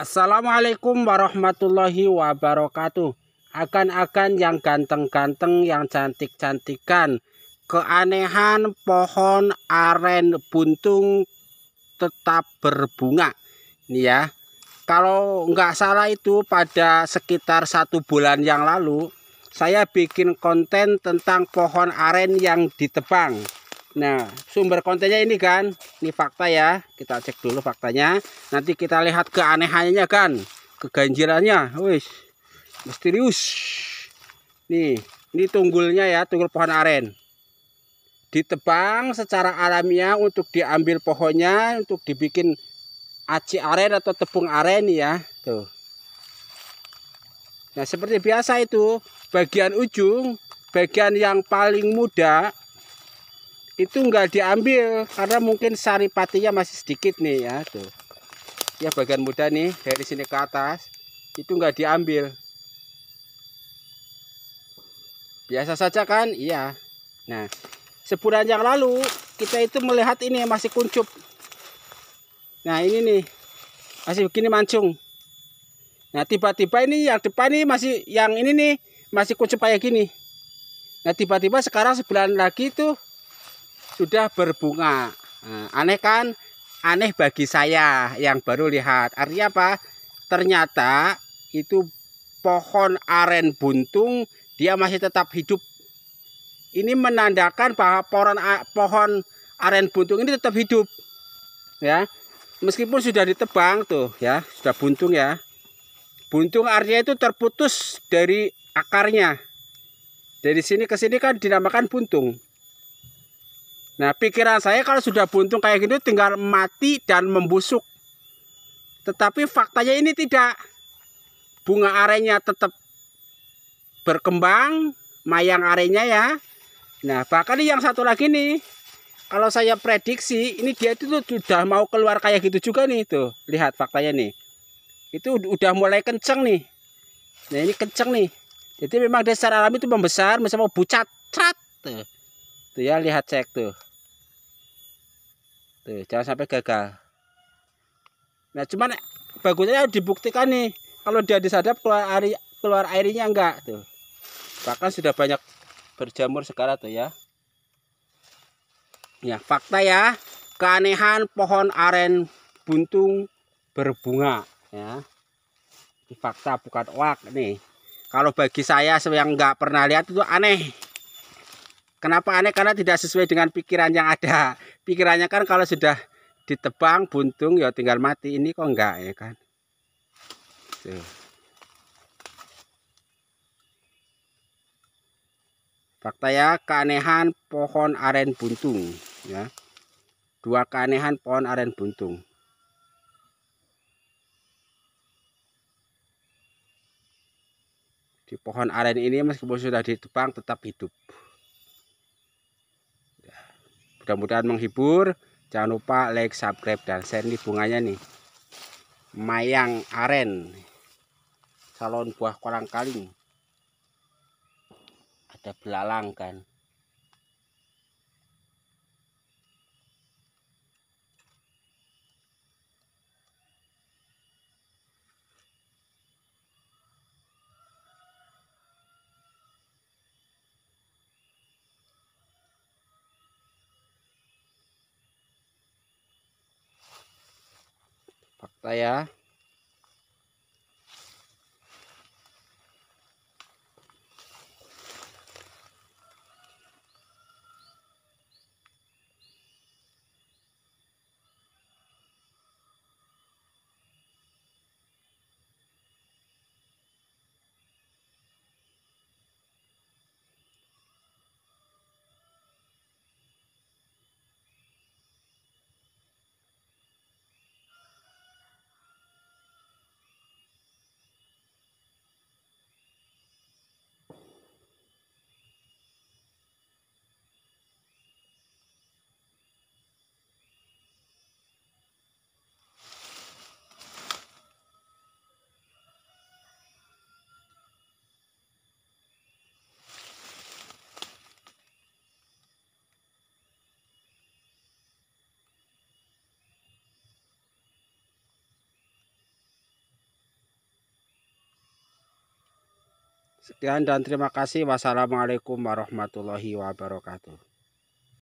Assalamualaikum warahmatullahi wabarakatuh. Akan-akan yang ganteng-ganteng, yang cantik-cantikan. Keanehan pohon aren buntung tetap berbunga. Nih ya. Kalau nggak salah itu pada sekitar satu bulan yang lalu, saya bikin konten tentang pohon aren yang ditebang. Nah, sumber kontennya ini kan, ini fakta ya. Kita cek dulu faktanya. Nanti kita lihat keanehannya kan, keganjilannya. Wis, misterius. Nih, ini tunggulnya ya, tunggul pohon aren. Ditebang secara alamiah untuk diambil pohonnya, untuk dibikin aci aren atau tepung aren ya. Tuh. Nah, seperti biasa itu, bagian ujung, bagian yang paling muda itu enggak diambil karena mungkin sari patinya masih sedikit nih ya tuh. Ya bagian muda nih dari sini ke atas itu enggak diambil. Biasa saja kan? Iya. Nah sebulan yang lalu kita itu melihat ini masih kuncup. Nah ini nih masih begini mancung. Nah tiba-tiba ini yang depan ini masih yang ini nih masih kuncup kayak gini. Nah tiba-tiba sekarang sebulan lagi tuh sudah berbunga. Nah, aneh kan? Aneh bagi saya yang baru lihat. Artinya apa? Ternyata itu pohon aren buntung dia masih tetap hidup. Ini menandakan bahwa pohon pohon aren buntung ini tetap hidup. Ya. Meskipun sudah ditebang tuh ya, sudah buntung ya. Buntung artinya itu terputus dari akarnya. Dari sini ke sini kan dinamakan buntung. Nah, pikiran saya kalau sudah buntung kayak gitu tinggal mati dan membusuk. Tetapi faktanya ini tidak. Bunga arennya tetap berkembang, mayang arennya ya. Nah, bahkan yang satu lagi nih, kalau saya prediksi ini dia itu sudah mau keluar kayak gitu juga nih tuh. Lihat faktanya nih. Itu udah mulai kenceng nih. Nah, ini kenceng nih. Jadi memang secara alami itu membesar, misalnya mau bucat, cat tuh. Tuh ya, lihat cek tuh. Tuh, jangan sampai gagal. Nah, cuman bagusnya dibuktikan nih kalau dia disadap keluar air keluar airnya enggak tuh. Bahkan sudah banyak berjamur sekarang tuh ya. Ya, fakta ya. Keanehan pohon aren buntung berbunga ya. Fakta bukan wak nih. Kalau bagi saya yang nggak pernah lihat itu aneh. Kenapa aneh? Karena tidak sesuai dengan pikiran yang ada. Pikirannya kan kalau sudah ditebang buntung ya tinggal mati. Ini kok enggak ya kan? Tuh. Fakta ya keanehan pohon aren buntung ya. Dua keanehan pohon aren buntung. Di pohon aren ini meskipun sudah ditebang tetap hidup mudah-mudahan menghibur. Jangan lupa like subscribe dan share nih bunganya nih. Mayang aren. Salon buah kolang kaling. Ada belalang kan fakta Sekian dan terima kasih. Wassalamualaikum warahmatullahi wabarakatuh.